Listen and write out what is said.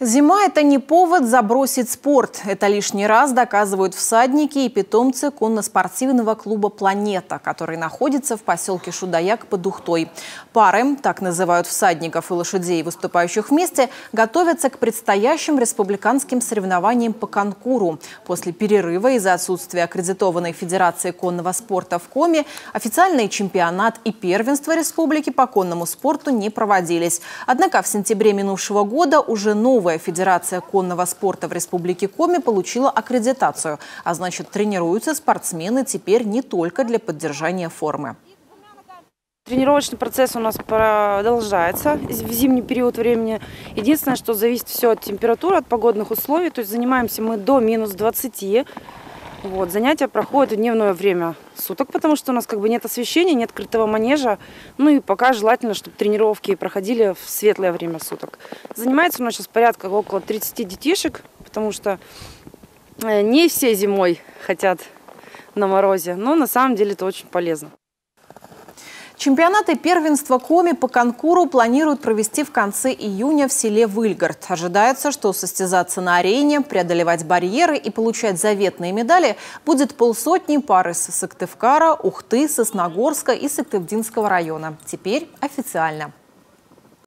Зима – это не повод забросить спорт. Это лишний раз доказывают всадники и питомцы конно-спортивного клуба «Планета», который находится в поселке Шудаяк под Ухтой. Пары, так называют всадников и лошадей, выступающих вместе, готовятся к предстоящим республиканским соревнованиям по конкуру. После перерыва из-за отсутствия аккредитованной Федерации конного спорта в Коме официальный чемпионат и первенство республики по конному спорту не проводились. Однако в сентябре минувшего года уже новый Новая Федерация конного спорта в Республике Коми получила аккредитацию, а значит тренируются спортсмены теперь не только для поддержания формы. Тренировочный процесс у нас продолжается в зимний период времени. Единственное, что зависит все от температуры, от погодных условий. То есть занимаемся мы до минус 20. Вот, занятия проходят в дневное время суток, потому что у нас как бы нет освещения, нет крытого манежа. Ну и пока желательно, чтобы тренировки проходили в светлое время суток. Занимается у нас сейчас порядка около 30 детишек, потому что э, не все зимой хотят на морозе, но на самом деле это очень полезно. Чемпионаты первенства Коми по конкуру планируют провести в конце июня в селе Выльгард. Ожидается, что состязаться на арене, преодолевать барьеры и получать заветные медали будет полсотни пар из Сыктывкара, Ухты, Сосногорска и Сыктывдинского района. Теперь официально.